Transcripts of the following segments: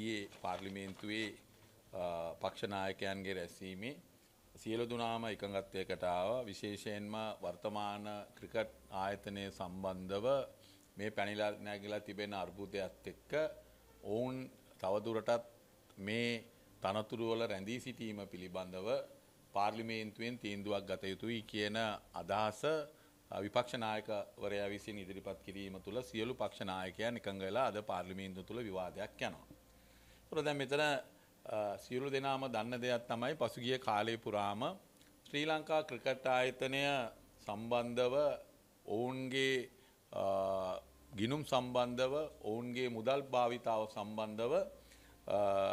ඊයේ පාර්ලිමේන්තුවේ පක්ෂනායකයන්ගේ රැස්වීමේ සියලු දුනාම එකඟත්වයකට ආව විශේෂයෙන්ම වර්තමාන ක්‍රිකට් ආයතනය සම්බන්ධව මේ පැනිලා නැගිලා තිබෙන අර්බුදයක්ත් එක්ක ඔවුන් තවදුරටත් මේ තනතුරුවල රැඳී සිටීම පිළිබඳව පාර්ලිමේන්තුවෙන් තීන්දුවක් ගත යුතුයි කියන අදහස විපක්ෂනායකවරයා විසින් ඉදිරිපත් කිරීම තුළ සියලු පක්ෂනායකයන් එකඟ වෙලා අද පාර්ලිමේන්තුව තුළ විවාදයක් යනවා. ඒතර දැන් මෙතන සියලු දෙනාම දන්න දෙයක් තමයි පසුගිය කාලය පුරාම ශ්‍රී ලංකා ක්‍රිකට් ආයතනය සම්බන්ධව ඔවුන්ගේ ගිනුම් සම්බන්ධව ඔවුන්ගේ මුදල් භාවිතාව සම්බන්ධව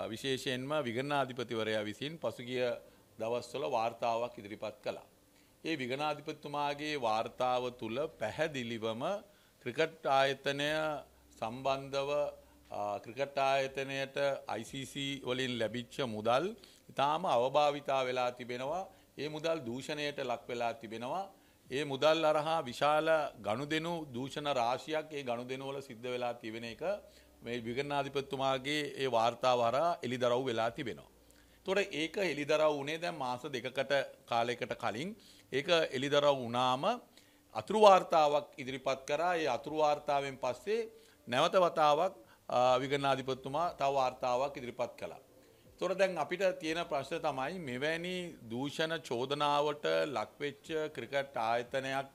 විශේෂයෙන්ම විගණනාධිපතිවරයා විසින් පසුගිය දවස්වල වාර්තාවක් ඉදිරිපත් කළා. ඒ විගණාධිපතිතුමාගේ වාර්තාව තුළ පැහැදිලිවම ක්‍රිකට් ආයතනය සම්බන්ධව ක්‍රිකට් ආයතනයට ICC වලින් ලැබිච්ච මුදල් ඉතාම අවභාවිතා වෙලා තිබෙනවා. ඒ මුදල් දූෂණයට ලක් වෙලා තිබෙනවා. ඒ මුදල් අරහා විශාල ගනුදෙනු දූෂණ රාශියක් ඒ ගනුදෙනුවල සිද්ධ වෙලා තිබෙන එක මේ විගණනාධිපතිතුමාගේ ඒ වාර්තාව හරහා එළිදරව් වෙලා තිබෙනවා. තොර ඒක එළිදරව් වුණේ දැන් මාස දෙකකට කාලයකට කලින් ඒක එළිදරව් වුණාම අතුරු වාර්තාවක් ඉදිරිපත් කරා ඒ අතුරු වාර්තාවෙන් පස්සේ නැවත වතාවක් විගණනාධිපතිතුමා තව වාර්තාවක් ඉදිරිපත් කළා. තොර දැන් අපිට තියෙන ප්‍රශ්න තමයි මෙවැනි දූෂණ චෝදනාවට ලක්වෙච්ච ක්‍රිකට් ආයතනයක්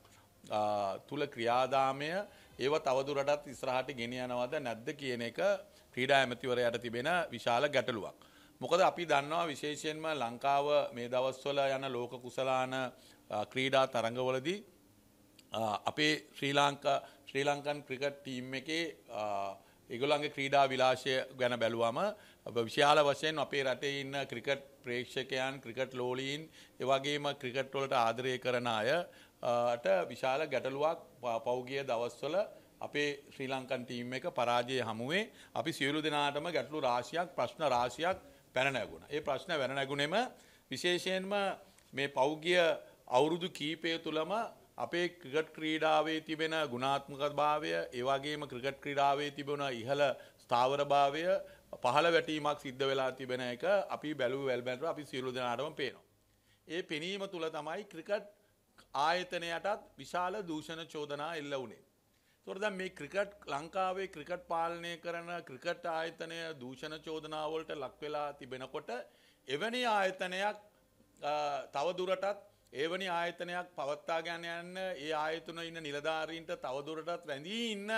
තුළ ක්‍රියාදාමය ඒව තවදුරටත් ඉස්රහට ගෙන යනවද නැද්ද කියන එක ක්‍රීඩා ඇමතිවරයට තිබෙන විශාල ගැටලුවක්. මොකද අපි දන්නවා විශේෂයෙන්ම ලංකාව මේ දවස්වල යන ලෝක කුසලාන ක්‍රීඩා තරඟවලදී අපේ Sri Lanka Sri Lankan cricket team එකේ ඒගොල්ලන්ගේ ක්‍රීඩා විලාශය ගැන බැලුවම විශාල වශයෙන් අපේ රටේ ඉන්න ක්‍රිකට් ප්‍රේක්ෂකයන් ක්‍රිකට් ලෝලීන් එවගේම ක්‍රිකට් වලට ආදරය කරන අයට විශාල ගැටලුවක් පෞගිය දවස්වල අපේ ශ්‍රී ලංකන් ටීම් එක පරාජය හමුවේ අපි සියලු දෙනාටම ගැටලු රාශියක් ප්‍රශ්න රාශියක් පැන නැගුණා. ඒ ප්‍රශ්න වැන නැගුණෙම විශේෂයෙන්ම මේ පෞගිය අවුරුදු කීපය තුලම අපේ ක්‍රිකට් ක්‍රීඩාවේ තිබෙන ගුණාත්මක භාවය ඒ වගේම ක්‍රිකට් ක්‍රීඩාවේ තිබෙන ඉහළ ස්ථාවර භාවය පහළ වැටීමක් සිද්ධ වෙලා තිබෙන එක අපි බැලුව වැල්බැලුව අපි සියලු දෙනාටම පේනවා. ඒ පෙනීම තුල තමයි ක්‍රිකට් ආයතනයටත් විශාල දූෂණ චෝදනා එල්ල වුණේ. තොර දැන් මේ ක්‍රිකට් ලංකාවේ ක්‍රිකට් පාලනය කරන ක්‍රිකට් ආයතනය දූෂණ චෝදනාවලට ලක් වෙලා තිබෙනකොට එවැනි ආයතනයක් තවදුරටත් ඒවනි ආයතනයක් පවත්තා ගන්න යන්න ඒ ආයතන ඉන්න නිලධාරීන්ට තවදුරටත් රැඳී ඉන්න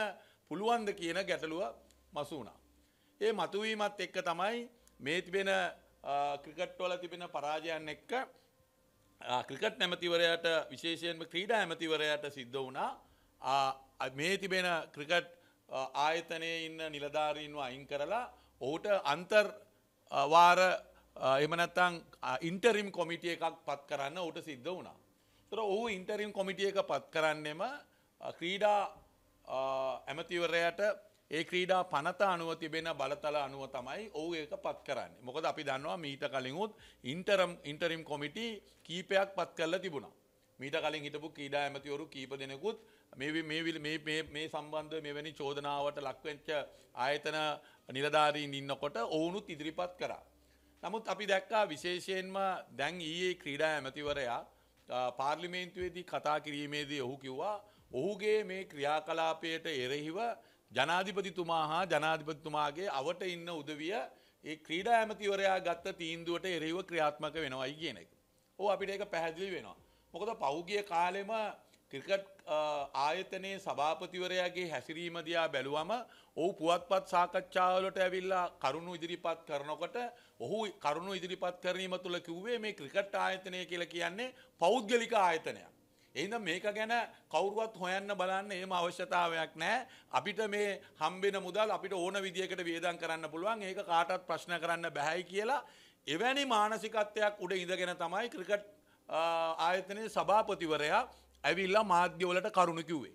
පුළුවන්ද කියන ගැටලුව මසු වුණා. ඒ මතුවීමත් එක්ක තමයි මේ තිබෙන ක්‍රිකට්වල තිබෙන පරාජයන් එක්ක ක්‍රිකට් නැමතිවරයට විශේෂයෙන්ම ක්‍රීඩා ඇමතිවරයට සිද්ධ වුණා මේ තිබෙන ක්‍රිකට් ආයතනයේ ඉන්න නිලධාරීන්ව අයින් කරලා ඔහුට අන්තර් වාර එහෙම නැත්නම් ඉන්ටරිම් කොමිටිය එකක් පත් කරන්න ඌට සිද්ධ වුණා. ඒතර ඔහු ඉන්ටරිම් කොමිටිය එක පත් කරන්නෙම ක්‍රීඩා ඇමතිවරයාට ඒ ක්‍රීඩා පනත අනුව තිබෙන බලතල අනුව තමයි ඔහු ඒක පත් කරන්නේ. මොකද අපි දන්නවා මීට කලින් උත් ඉන්ටරම් ඉන්ටරිම් කොමිටි කීපයක් පත් කරලා තිබුණා. මීට කලින් හිටපු ක්‍රීඩා ඇමතිවරු කීප දෙනෙකුත් මේ මේ මේ සම්බන්ධ මෙවැනි චෝදනාවට ලක්වෙච්ච ආයතන නිලධාරීන් ඉන්නකොට ඔවුනුත් ඉදිරිපත් කරා. නමුත් අපි දැක්කා විශේෂයෙන්ම දැන් ඊයේ ක්‍රීඩා ඇමතිවරයා පාර්ලිමේන්තුවේදී කතා කිරීමේදී ඔහු කිව්වා ඔහුගේ මේ ක්‍රියාකලාපයට එරෙහිව ජනාධිපතිතුමා හා ජනාධිපතිතුමාගේ අවට ඉන්න උදවිය ඒ ක්‍රීඩා ඇමතිවරයා ගත්ත තීන්දුවට එරෙහිව ක්‍රියාත්මක වෙනවයි කියන එක. ඕ අපිට ඒක පැහැදිලි වෙනවා. මොකද පෞගිය කාලෙම ක්‍රිකට් ආයතනයේ සභාපතිවරයාගේ හැසිරීම දිහා බැලුවම ඔහු පුවත්පත් සාකච්ඡාවලට ඇවිල්ලා කරුණු ඉදිරිපත් කරනකොට ඔහු කරුණු ඉදිරිපත් කිරීම තුළ කිව්වේ මේ ක්‍රිකට් ආයතනය කියලා කියන්නේ පෞද්ගලික ආයතනයක්. එහෙනම් මේක ගැන කවුරුවත් හොයන්න බලන්න එහෙම අවශ්‍යතාවයක් නැහැ. අපිට මේ හම්බෙන මුදල් අපිට ඕන විදියකට වියදම් කරන්න පුළුවන්. ඒක කාටවත් ප්‍රශ්න කරන්න බෑයි කියලා එවැනි මානසිකත්වයක් උඩ ඉඳගෙන තමයි ක්‍රිකට් ආයතනයේ සභාපතිවරයා ඇවිල්ලා මාධ්‍යවලට කරුණු කිව්වේ.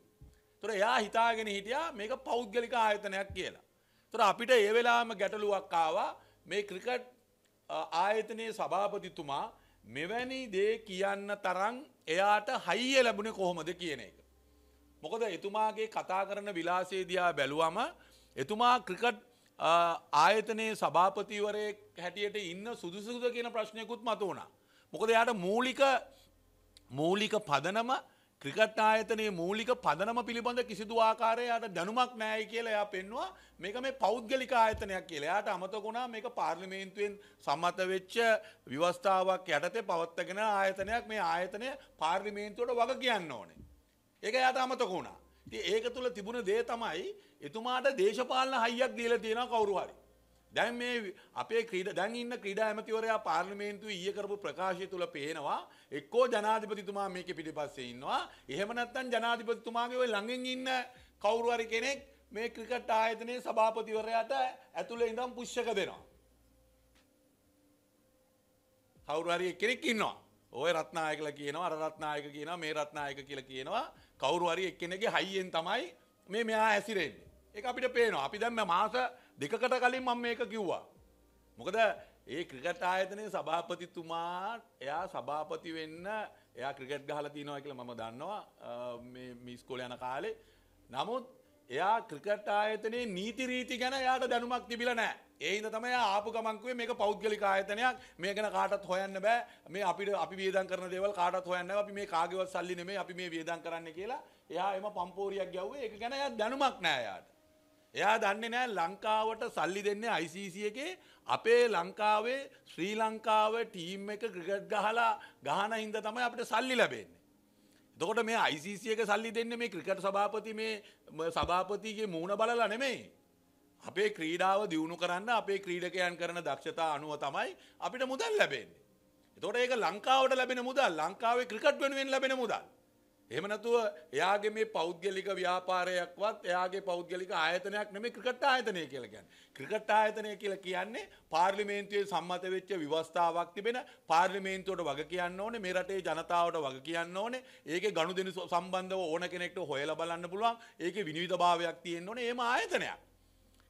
තොර එයා හිතාගෙන හිටියා මේක පෞද්ගලික ආයතනයක් කියලා. තොර අපිට ඒ වෙලාවම ගැටලුවක් ආවා මේ ක්‍රිකට් ආයතනයේ සභාපතිතුමා මෙවැනි දේ කියන්න තරම් එයාට හයිය ලැබුණේ කොහොමද කියන එක. මොකද එතුමාගේ කතා කරන විලාසේදියා බැලුවම එතුමා ක්‍රිකට් ආයතනයේ සභාපතිවරයෙක් හැටියට ඉන්න සුදුසුද කියන ප්‍රශ්නයකුත් මතු වුණා. මොකද යාට මූලික මූලික පදනම ක්‍රිකට් ආයතනයේ මූලික පදනම පිළිබඳ කිසිදු ආකාරයට දැනුමක් නෑයි කියලා එයා පෙන්නවා මේක මේ පෞද්ගලික ආයතනයක් කියලා. එයාට අමතකුණා මේක පාර්ලිමේන්තුවෙන් සම්මත වෙච්ච ව්‍යවස්ථාවක් යටතේ පවත්වාගෙන ආයතනයක් මේ ආයතනය පාර්ලිමේන්තුවට වග කියන්න ඕනේ. ඒක එයාට අමතක වුණා. ඉතින් ඒක තුල තිබුණ දේ තමයි එතුමාට දේශපාලන හයියක් දීලා තියෙනවා කවුරු හරි. දැන් මේ අපේ ක්‍රීඩ දැන් ඉන්න ක්‍රීඩා ඇමතිවරයා පාර්ලිමේන්තුවේ ඊයේ කරපු ප්‍රකාශය තුල පේනවා එක්කෝ ජනාධිපතිතුමා මේකේ පිටිපස්සේ ඉන්නවා. එහෙම නැත්නම් ජනාධිපතිතුමාගේ ওই ළඟින් ඉන්න කවුරු හරි කෙනෙක් මේ ක්‍රිකට් ආයතනයේ සභාපතිවරයාට ඇතුළේ ඉඳන් පුෂ්‍යක දෙනවා. කවුරු හරි කෙනෙක් ඉන්නවා. ඔය රත්නායකලා කියනවා අර රත්නායක කියනවා මේ රත්නායක කියලා කියනවා. කවුරු හරි එක්කෙනෙක්ගේ හයියෙන් තමයි මේ මෙයා ඇසිරෙන්නේ ඒක අපිට පේනවා. අපි දැන් මාස දෙකකට කලින් මම මේක කිව්වා. මොකද ඒ ක්‍රිකට් ආයතනයේ සභාපතිතුමා එයා සභාපති වෙන්න එයා ක්‍රිකට් ගහලා තියෙනවා කියලා මම දන්නවා මේ මිස්කෝල යන කාලේ. නමුත් එයා ක්‍රිකට් ආයතනයේ නීති රීති ගැන එයාට දැනුමක් තිබිලා නැහැ. ඒ හින්දා තමයි එයා ආපු ගමන් කිව්වේ මේක පෞද්ගලික ආයතනයක්. මේක ගැන කාටවත් හොයන්න බෑ. මේ අපිට අපි වියදම් කරන දේවල් කාටවත් හොයන්න බෑ. අපි මේ කාගේවත් සල්ලි නෙමෙයි අපි මේ වියදම් කරන්නේ කියලා. එයා එම පම්පෝරියක් ගැව්වේ. ඒක ගැන එයා දැනුමක් නැහැ එයාට. එයා දන්නේ නෑ ලංකාවට සල්ලි දෙන්නේ ICC එකේ අපේ ලංකාවේ ශ්‍රී ලංකාව ටීම් එක ක්‍රිකට් ගහලා ගහන හින්දා තමයි අපිට සල්ලි ලැබෙන්නේ. එතකොට මේ ICC එක සල්ලි දෙන්නේ මේ ක්‍රිකට් සභාපති මේ සභාපතිගේ මූණ බලලා නෙමෙයි. අපේ ක්‍රීඩාව දියුණු කරන්න අපේ ක්‍රීඩකයන් කරන දක්ෂතා අනුව තමයි අපිට මුදල් ලැබෙන්නේ. එතකොට ඒක ලංකාවට ලැබෙන මුදල් ලංකාවේ ක්‍රිකට් වෙනුවෙන් ලැබෙන මුදල්. එහෙම නැතුව එයාගේ මේ පෞද්ගලික ව්‍යාපාරයක්වත් එයාගේ පෞද්ගලික ආයතනයක් නෙමෙයි ක්‍රිකට් ආයතනය කියලා කියන්නේ. ක්‍රිකට් ආයතනය කියලා කියන්නේ පාර්ලිමේන්තුවේ සම්මත වෙච්ච ව්‍යවස්ථාවක් තිබෙන පාර්ලිමේන්තුවට වග කියන්න ඕනේ මේ රටේ ජනතාවට වග කියන්න ඕනේ ඒකේ ගනුදෙනු සම්බන්ධව ඕන කෙනෙක්ට හොයලා බලන්න පුළුවන් ඒකේ විනිවිදභාවයක් තියෙන්න ඕනේ එහෙම ආයතනයක්.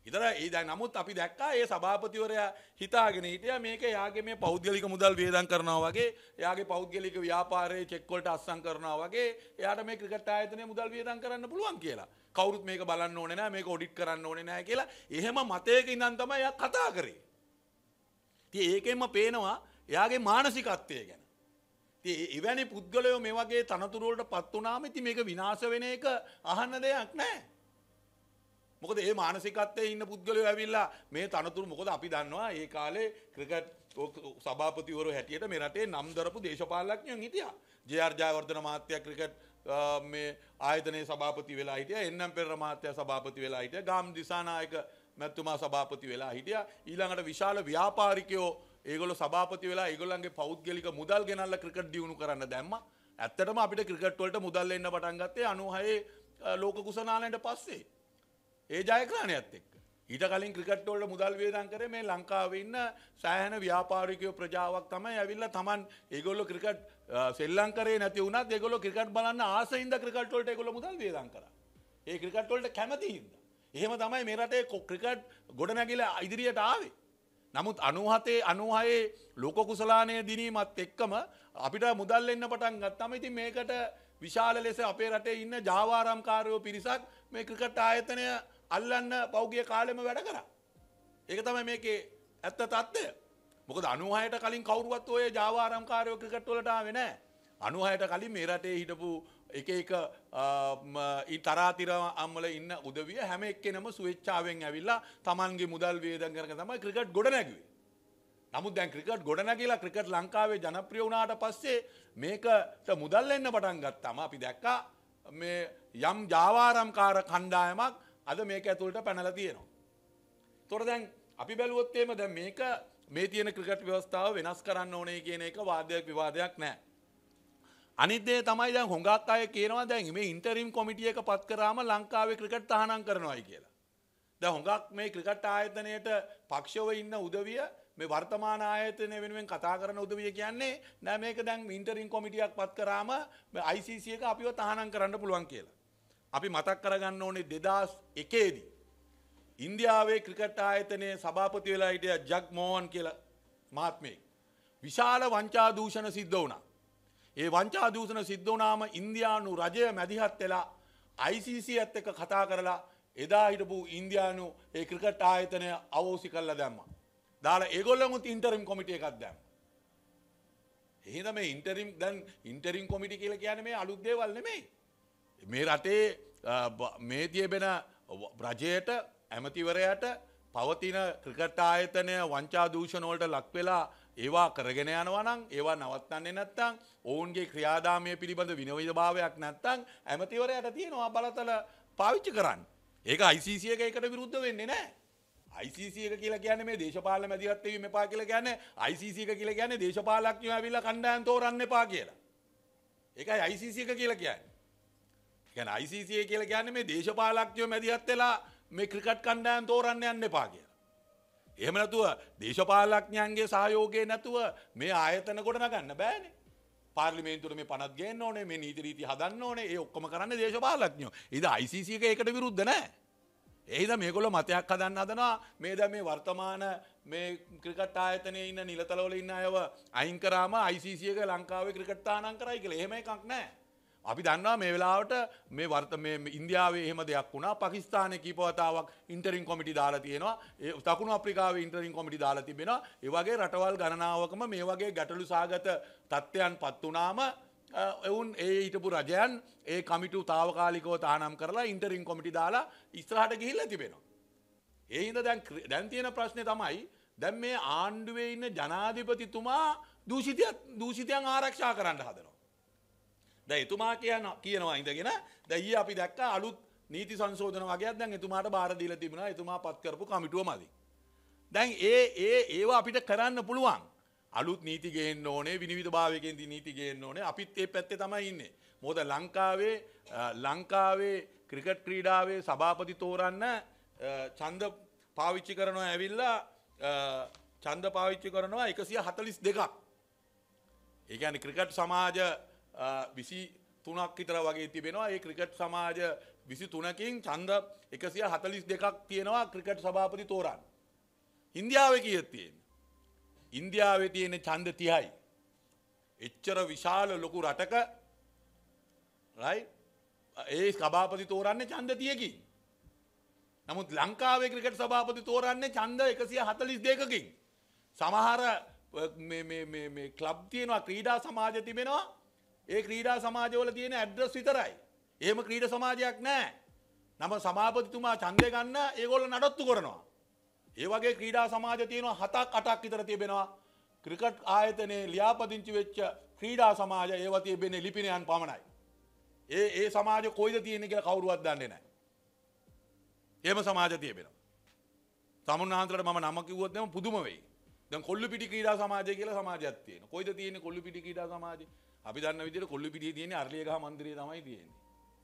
ඉතර ඒ දැන් නමුත් අපි දැක්කා ඒ සභාපතිවරයා හිතාගෙන හිටියා මේක යාගේ මේ පෞද්ගලික මුදල් වියදම් කරනවා වගේ එයාගේ පෞද්ගලික ව්‍යාපාරයේ චෙක් වලට අස්සම් කරනවා වගේ එයාට මේ ක්‍රිකට් ආයතනයේ මුදල් වියදම් කරන්න පුළුවන් කියලා. කවුරුත් මේක බලන්න ඕනේ නැහැ මේක ඔඩිට් කරන්න ඕනේ නැහැ කියලා එහෙම මතයක ඉඳන් තමයි එයා කතා කරේ. ඉතින් ඒකෙන්ම පේනවා එයාගේ මානසිකත්වය ගැන. ඉතින් එවැනි පුද්ගලයෝ මේ වගේ තනතුරු වලට පත් වුණාම ඉතින් මේක විනාශ වෙන එක අහන්න දෙයක් නැහැ. මොකද ඒ මානසිකත්වයේ ඉන්න පුද්ගලයෝ ඇවිල්ලා මේ තනතුරු මොකද අපි දන්නවා ඒ කාලේ ක්‍රිකට් සභාපතිවරු හැටියට මේ රටේ නම් දරපු දේශපාලඥයන් හිටියා. ජේ.ආර් ජයවර්ධන මහත්තයා ක්‍රිකට් මේ ආයතනයේ සභාපති වෙලා හිටියා. එන්.එම් පෙරේරා මහත්තයා සභාපති වෙලා හිටියා. ගාම් දිසානායක මැතිතුමා සභාපති වෙලා හිටියා. ඊළඟට විශාල ව්‍යාපාරිකයෝ ඒගොල්ලෝ සභාපති වෙලා ඒගොල්ලන්ගේ පෞද්ගලික මුදල් ගෙනල්ලා ක්‍රිකට් දියුණු කරන්න දැම්මා. ඇත්තටම අපිට ක්‍රිකට් වලට මුදල් එන්න පටන් ගත්තේ 96 ලෝක කුසනාලයට පස්සේ. ඒ ජයග්‍රහණයත් එක්ක. ඊට කලින් ක්‍රිකට් වලට මුදල් වියදම් කරේ මේ ලංකාවේ ඉන්න සෑහෙන ව්‍යාපාරිකයෝ ප්‍රජාවක් තමයි ඇවිල්ලා Taman ඒගොල්ලෝ ක්‍රිකට් සෙල්ලම් කරේ නැති වුණත් ඒගොල්ලෝ ක්‍රිකට් බලන්න ආසෙින්ද ක්‍රිකට් වලට ඒගොල්ලෝ මුදල් වියදම් කරා. ඒ ක්‍රිකට් වලට කැමති හින්දා. එහෙම තමයි මේ රටේ ක්‍රිකට් ගොඩනැගිලා ඉදිරියට ආවේ. නමුත් 97 96 ලෝක කුසලානය දිනීමත් එක්කම අපිට මුදල් එන්න පටන් ගත්තාම ඉතින් මේකට විශාල ලෙස අපේ රටේ ඉන්න ජාවාරම්කාරයෝ පිරිසක් මේ ක්‍රිකට් ආයතනය අල්ලන්න පෞගිය කාලෙම වැඩ කරා. ඒක තමයි මේකේ ඇත්ත තත්ත්වය. මොකද 96ට කලින් කවුරුවත් ඔය ජාවාරම්කාරයෝ ක්‍රිකට් වලට ආවේ නැහැ. 96ට කලින් මේ රටේ හිටපු එක එක තරාතිර අම්මල ඉන්න උදවිය හැම එක්කෙනම ස්වේච්ඡාවෙන් ඇවිල්ලා Tamanගේ මුදල් වේදම් කරගෙන තමයි ක්‍රිකට් ගොඩ නැගුවේ. නමුත් දැන් ක්‍රිකට් ගොඩ නැගිලා ක්‍රිකට් ලංකාවේ ජනප්‍රිය වුණාට පස්සේ මේකට මුදල් එන්න පටන් ගත්තාම අපි දැක්කා මේ යම් ජාවාරම්කාර කණ්ඩායමක් අද මේක ඇතුළට පැනලා තියෙනවා. තොර දැන් අපි බැලුවොත් එහෙම දැන් මේක මේ තියෙන ක්‍රිකට් ව්‍යවස්ථාව වෙනස් කරන්න ඕනේ කියන එක වාදයක් විවාදයක් නැහැ. අනිත් දේ තමයි දැන් හොඟක් අය කියනවා දැන් මේ ඉන්ටරිම් කොමිටිය එක පත් කරාම ලංකාවේ ක්‍රිකට් තහනම් කරනවායි කියලා. දැන් හොඟක් මේ ක්‍රිකට් ආයතනයේට පක්ෂව ඉන්න උදවිය මේ වර්තමාන ආයතනය වෙනුවෙන් කතා කරන උදවිය කියන්නේ නෑ මේක දැන් ඉන්ටරිම් කොමිටියක් පත් කරාම ICC එක අපිව තහනම් කරන්න පුළුවන් කියලා. අපි මතක් කරගන්න ඕනේ දෙදස් එකේදී. ඉන්දියාවේ ක්‍රිකට් ආයතනයේ සභාපති වෙලා හිටිය ජග් මෝහන් කියලා මහත්මයෙක්. විශාල වංචාදූෂණ සිද්ධ වුණා. ඒ වංචාදූෂණ සිද්ධ වුණාම ඉන්දියානු රජය මැදිහත් වෙලා ICC ඇත් එක්ක කතා කරලා එදා හිටපු ඉන්දයානු ඒ ක්‍රිකට් ආයතනය අවෝසි කල්ල දැම්ම. දාලා ඒගොල්ලමුත් ඉන්ටරිම් කොමිටිය එකක් දැම්. එහිද මේ ඉන්ටරිම් දැන් ඉන්ටරිම් කොමිටි කියල කියන මේ අලුත්දේවල් නෙමේ. මේ රටේ මේ තියබෙන රජයට ඇමතිවරයට පවතින ක්‍රිකට් ආයතනය වංචා දූෂණෝලට ලක්වෙලා ඒවා කරගෙන යනවනං ඒවා නවත්තන්නේ නැත්තං ඔවුන්ගේ ක්‍රියාදාමය පිළිබඳ විනවිධ භාවයක් නැත්තං ඇමතිවරයට තියෙනවා බලතල පාවිච්චි කරන්න. ඒක ICC එක එකට විරුද්ධ වෙන්නේ නෑ. ICC එක කියලා කියන්නේ මේ දේශපාලන මැදිහත් වීම එපා කියලා කියන්නේ ICC එක කියලා කියන්නේ දේශපාලඥයෝ ඇවිල්ලා කණ්ඩායම් තෝරන්න එපා කියලා. ඒකයි ICC එක කියලා කියන්නේ. කියන්නේ ICC එක කියලා කියන්නේ මේ දේශපාලඥයෝ මැදිහත් වෙලා මේ ක්‍රිකට් කණ්ඩායම් තෝරන්න යන්න එපා කියලා. එහෙම නැතුව දේශපාලඥයන්ගේ සහයෝගය නැතුව මේ ආයතන ගොඩ නගන්න බෑනේ. පාර්ලිමේන්තුවට මේ පනත් ගේන්න ඕනේ මේ නීති රීති හදන්න ඕනේ ඒ ඔක්කොම කරන්න දේශපාලඥයෝ. ඉතින් ICC එක ඒකට විරුද්ධ නැහැ. එහිද මේගොල්ලෝ මතයක් හදන්න හදනවා මේ දැන් මේ වර්තමාන මේ ක්‍රිකට් ආයතනයේ ඉන්න නිලතලවල ඉන්න අයව අයින් කරාම ICC එක ලංකාවේ ක්‍රිකට් තානම් කරයි කියලා. එහෙම එකක් නැහැ. අපි දන්නවා මේ වෙලාවට මේ වර්ත මේ ඉන්දියාවේ එහෙම දෙයක් වුණා පකිස්තානයේ කීපවතාවක් ඉන්ටරින් කොමිටි දාලා තියෙනවා ඒ දකුණු අප්‍රිකාවේ ඉන්ටරින් කොමිටි දාලා තිබෙනවා ඒ වගේ රටවල් ගණනාවකම මේ වගේ ගැටලු සාගත තත්ත්වයන් පත් වුණාම එවුන් ඒ හිටපු රජයන් ඒ කමිටු තාවකාලිකව තානම් කරලා ඉන්ටරින් කොමිටි දාලා ඉස්රහට ගිහිල්ලා තිබෙනවා. ඒ හින්දා දැන් දැන් තියෙන ප්‍රශ්නේ තමයි දැන් මේ ආණ්ඩුවේ ඉන්න ජනාධිපතිතුමා දූෂිතයන් දූෂිතයන් ආරක්ෂා කරන්න හදනවා. ද එතුමා කියන කියනවා ඉඳගෙන දැයි අපි දැක්ක අලුත් නීති සංශෝධන වගේ දැන් එතුමාට බාර දීලා තිබුණා එතුමා පත් කරපු කමිටුව මදි. දැන් ඒ ඒ ඒවා අපිට කරන්න පුළුවන්. අලුත් නීති ගේන්න ඕනේ විනිවිධ භාවයකින්දී නීති ගේන්න ඕනේ අපිත් ඒ පැත්තේ තමයි ඉන්නේ. මොකද ලංකාවේ ලංකාවේ ක්‍රිකට් ක්‍රීඩාවේ සභාපති තෝරන්න ඡන්ද පාවිච්චි කරනවා ඇවිල්ලා ඡන්ද පාවිච්චි කරනවා 142ක්. ඒ කියන්නේ ක්‍රිකට් සමාජ විසි තුනක් විතර වගේ තිබෙනවා ඒ ක්‍රිකට් සමාජ විසි තුනකින් චන්ද එකසිය හතලිස් දෙකක් තියෙනවා ක්‍රිකට් සභාපති තෝරන්. ඉන්දියාව කියත් තියෙන. ඉන්දියාව තියෙන චන්ද තියයි. එච්චර විශාල ලොකු රටක ඒ සභාපති තෝරන්නේ චන්ද තියකින්. නමුත් ලංකාවේ ක්‍රිකට් සභාපති තෝරන්නේ චන්ද එකසිය හතලිස් දෙකකින්. සමහර කලබ් තියෙනවා ක්‍රීඩා සමාජ තිබෙනවා ඒ ක්‍රීඩා සමාජවල තියෙන ඇඩ්‍රස් විතරයි. එහෙම ක්‍රීඩ සමාජයක් නෑ. නම සමාපතිතුමා ඡන්දය ගන්න ඒගොල්ල නඩත්තු කරනවා. ඒ වගේ ක්‍රීඩා සමාජ තියෙනවා හතක් අටක් විතර තිබෙනවා. ක්‍රිකට් ආයතනයේ ලියාපදිංචි වෙච්ච ක්‍රීඩා සමාජ ඒවා තිබෙන්නේ ලිපිනයන් පමණයි. ඒ ඒ සමාජ කොයිද තියෙන්නේ කියලා කවුරුවත් දන්නේ නැහැ. එහෙම සමාජ තිබෙනවා. සමුන්නාන්තරට මම නම කිව්වොත් එම පුදුම වෙයි. දැන් කොල්ලුපිටි ක්‍රීඩා සමාජය කියලා සමාජයක් තියෙනවා. කොයිද තියෙන්නේ කොල්ලුපිටි ක්‍රීඩා සමාජය? අපි දන්න විදිහට කොල්ලු පිටියේ තියෙන අරලියගහ මන්දිරය තමයි තියෙන්නේ.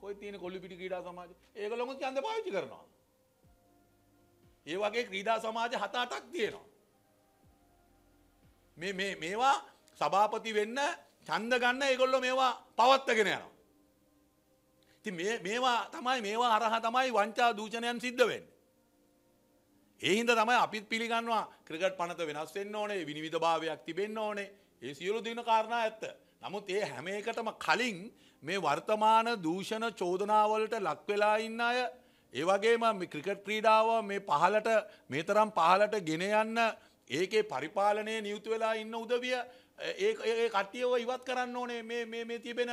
කොයි තියෙන කොල්ලු පිටි ක්‍රීඩා සමාජය? ඒගොල්ලොම ඡන්ද පාවිච්චි කරනවා. ඒ වගේ ක්‍රීඩා සමාජ හත අටක් තියෙනවා. මේ මේ මේවා සභාපති වෙන්න ඡන්ද ගන්න ඒගොල්ලෝ මේවා පවත්වාගෙන යනවා. ඉතින් මේ මේවා තමයි මේවා හරහා තමයි වංචා දූෂණයන් සිද්ධ වෙන්නේ. ඒ හින්දා තමයි අපිත් පිළිගන්නවා ක්‍රිකට් පනත වෙනස් වෙන්න ඕනේ විනිවිද භාවයක් තිබෙන්න ඕනේ. ඒ සියලු දින කාරණා ඇත්ත. නමුත් ඒ හැම එකටම කලින් මේ වර්තමාන දූෂණ චෝදනාවලට ලක්වෙලා ඉන්න අය ඒවගේම ක්‍රිකට් ක්‍රීඩාව මේ පහලට මේ තරම් පහලට ගෙන යන්න ඒකේ පරිපාලනය නියුතු වෙලා ඉන්න උදවිය ඒ කට්ටියව ඉවත් කරන්න ඕනේ මේ තිබෙන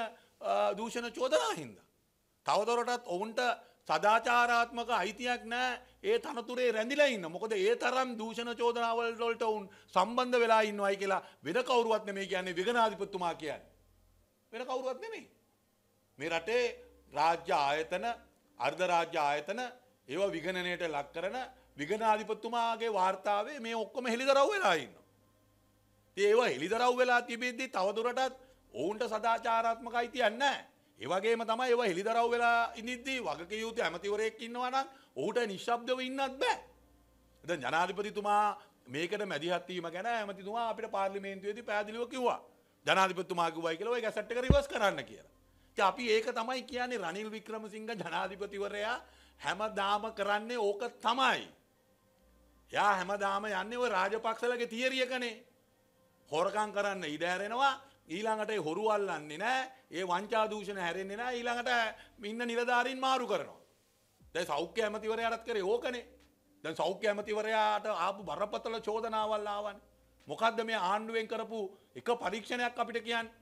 දූෂණ චෝදනා හින්ද. තවදොරටත් ඔවුන්ට සදාචාරාත්මක අයිතියක් නෑ ඒ තනතුරේ රැඳිලා ඉන්න මොකද ඒ තරම් දූෂණ චෝදනාවල්වලට ඔවුන් සම්බන්ධ වෙලා ඉන්නවයි කියලා වෙන කවුරුවත් නෙමෙයි කියන්නේ විගනාධිපතිතුමා කියන්නේ. වෙන කවුරුවත් නෙමෙයි. මේ රටේ රාජ්‍ය ආයතන අර්ධ රාජ්‍ය ආයතන ඒවා විගණනයට ලක් කරන විගනාධිපතිතුමාගේ වාර්තාවේ මේ ඔක්කොම හෙළිදරව් වෙලා ඉන්නවා. ඉතින් ඒවා හෙළිදරව් වෙලා තිබෙද්දි තවදුරටත් ඔවුන්ට සදාචාරාත්මක අයිතියක් නැහැ. ඒවගේම තමයි ඒව හෙළිදරව් වෙලා ඉනිද්දී වගක යුතු ඇමතිවරයෙක් ඉන්නවා නම් ඔහුට නිශ්ශබ්දව ඉන්නත් බෑ. දැන් ජනාධිපතිතුමා මේකට මැදිහත් වීම ගැන ඇමතිතුමා අපිට පාර්ලිමේන්තුවේදී පැහැදිලිව කිව්වා. ජනාධිපතිතුමා කිව්වයි කියලා ওই ගැසට් එක රිවර්ස් කරන්න කියලා. ඉතින් අපි ඒක තමයි කියන්නේ රනිල් වික්‍රමසිංහ ජනාධිපතිවරයා හැමදාම කරන්නේ ඕක තමයි. එයා හැමදාම යන්නේ ওই රාජපක්ෂලගේ තියරියකනේ. හොරකම් කරන්න ඉඩ ඇරෙනවා ඊළඟට හොරු අල්ලන්නේ නෑ ඒ වංචා දූෂණ හැරෙන්නේ නෑ ඊළඟට ඉන්න නිලධාරීන් මාරු කරනවා. දැන් සෞඛ්‍ය ඇමතිවරයාටත් කරේ ඕකනේ. දැන් සෞඛ්‍ය ඇමතිවරයාට ආපු බරපතල චෝදනාවල් ආවනේ. මොකද්ද මේ ආණ්ඩුවෙන් කරපු එක පරීක්ෂණයක් අපිට කියන්නේ?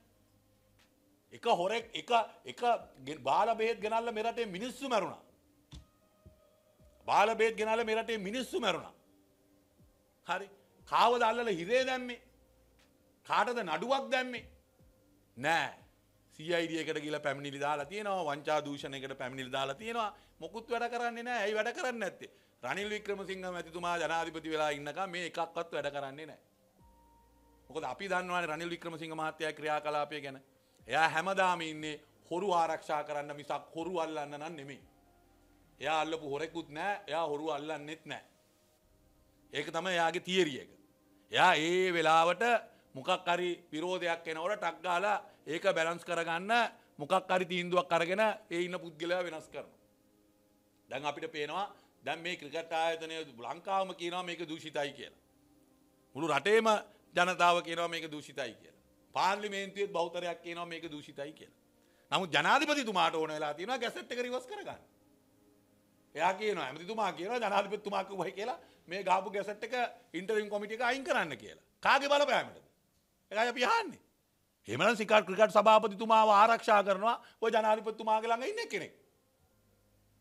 එක හොරෙක් එක එක ගෙ- බාල බෙහෙත් ගෙනල්ලා මෙරටේ මිනිස්සු මැරුණා. බාල බෙහෙත් ගෙනල්ලා මෙරටේ මිනිස්සු මැරුණා. හරි. කාවද අල්ලලා හිරේ දැම්මේ? කාටද නඩුවක් දැම්මේ? නෑ. CID එකට ගිහලා පැමිණිලි දාලා තියෙනවා වංචා දූෂණයකට පැමිණිලි දාලා තියෙනවා මොකුත් වැඩ කරන්නේ නෑ. ඇයි වැඩ කරන්නේ නැත්තේ? රනිල් වික්‍රමසිංහ මැතිතුමා ජනාධිපති වෙලා ඉන්නකම් මේ එකක්වත් වැඩ කරන්නේ නෑ. මොකද අපි දන්නවානේ රනිල් වික්‍රමසිංහ මහත්තයා ක්‍රියාකලාපය ගැන. එයා හැමදාම ඉන්නේ හොරු ආරක්ෂා කරන්න මිසක් හොරු අල්ලන්න නම් නෙමෙයි. එයා අල්ලපු හොරෙකුත් නෑ, එයා හොරු අල්ලන්නෙත් නෑ. ඒක තමයි එයාගේ තියරි එක. එයා ඒ වෙලාවට මොකක් හරි විරෝධයක් එනකොට ටක් ගාලා ඒක බැලන්ස් කරගන්න මොකක් හරි තීන්දුවක් අරගෙන ඒ ඉන්න පුද්ගලයා වෙනස් කරනවා. දැන් අපිට පේනවා දැන් මේ ක්‍රිකට් ආයතනය ලංකාවම කියනවා මේක දූෂිතයි කියලා. මුළු රටේම ජනතාව කියනවා මේක දූෂිතයි කියලා. පාර්ලිමේන්තුවේත් බෞතරයක් කියනවා මේක දූෂිතයි කියලා. නමුත් ජනාධිපතිතුමාට ඕන වෙලා තියෙනවා ගැසට් එක රිවර්ස් කරගන්න. එයා කියනවා ඇමතිතුමා කියනවා ජනාධිපතිතුමා කිව්වයි කියලා මේ ගාපු ගැසට් එක ඉන්ටරිම් කොමිටි එක අයින් කරන්න කියලා. කාගේ බලපෑමටද? ඒකයි අපි අහන්නේ. එහෙමනම් සිකාර් ක්‍රිකට් සභාපතිතුමාව ආරක්ෂා කරනවා ඔය ජනාධිපතිතුමාගේ ළඟ ඉන්න කෙනෙක්.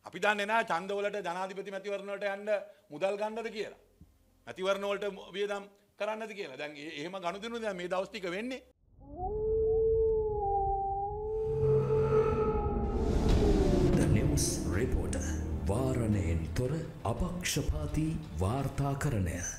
අපි දන්නේ නැහැ ඡන්දවලට ජනාධිපති මැතිවරණ වලට යන්න මුදල් ගන්නද කියලා. මැතිවරණ වලට වියදම් කරන්නද කියලා. දැන් ඒ- එහෙම ගනුදෙනු දැන් මේ දවස් ටික වෙන්නේ. The News Reporter වාරණයෙන් තොර අපක්ෂපාති වාර්තාකරණය